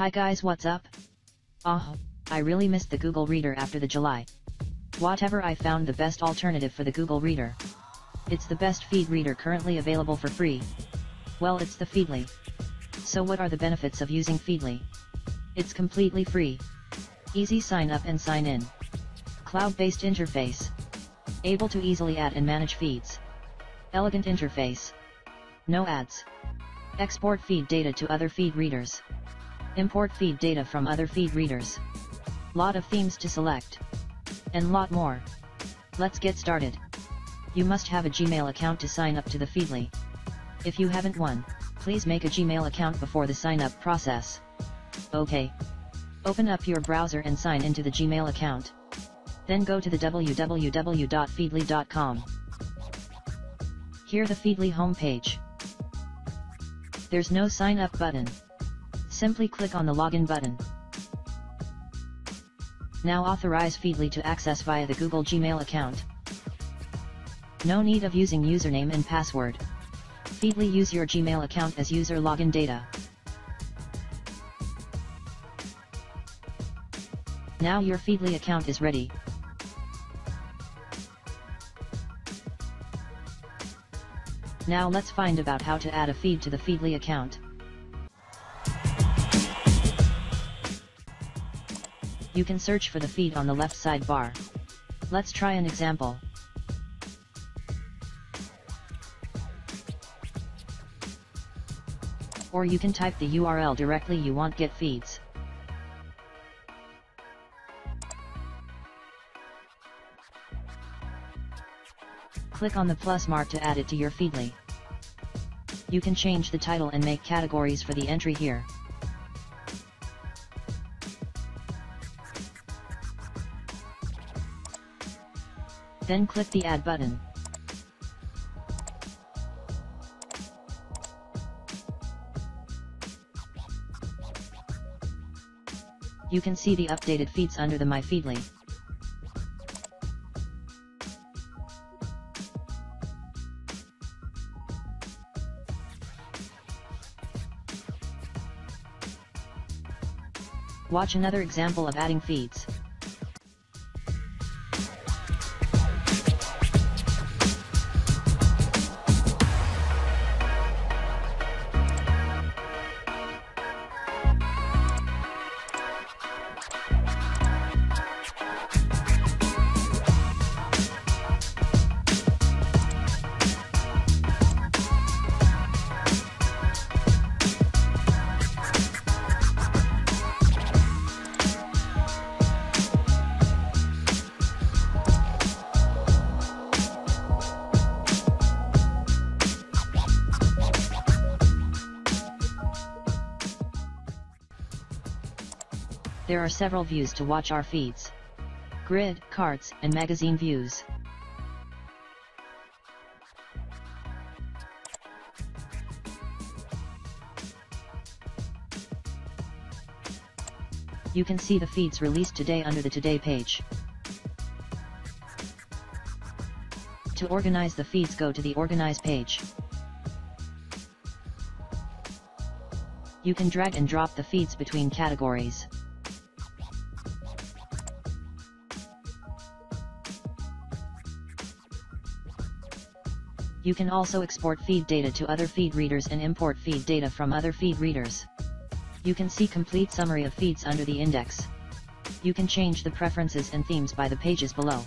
Hi guys what's up? Oh, I really missed the Google Reader after the July. Whatever I found the best alternative for the Google Reader. It's the best feed reader currently available for free. Well it's the Feedly. So what are the benefits of using Feedly? It's completely free. Easy sign up and sign in. Cloud-based interface. Able to easily add and manage feeds. Elegant interface. No ads. Export feed data to other feed readers. Import feed data from other feed readers. Lot of themes to select. And lot more. Let's get started. You must have a Gmail account to sign up to the Feedly. If you haven't one, please make a Gmail account before the sign up process. OK. Open up your browser and sign into the Gmail account. Then go to the www.feedly.com. Here the Feedly homepage. There's no sign up button. Simply click on the login button. Now authorize Feedly to access via the Google Gmail account. No need of using username and password. Feedly use your Gmail account as user login data. Now your Feedly account is ready. Now let's find about how to add a feed to the Feedly account. You can search for the feed on the left sidebar. Let's try an example. Or you can type the URL directly you want get feeds. Click on the plus mark to add it to your Feedly. You can change the title and make categories for the entry here. Then click the Add button. You can see the updated feeds under the My Feedly. Watch another example of adding feeds. There are several views to watch our feeds. Grid, cards, and magazine views. You can see the feeds released today under the Today page. To organize the feeds go to the Organize page. You can drag and drop the feeds between categories. You can also export feed data to other feed readers and import feed data from other feed readers. You can see complete summary of feeds under the index. You can change the preferences and themes by the pages below.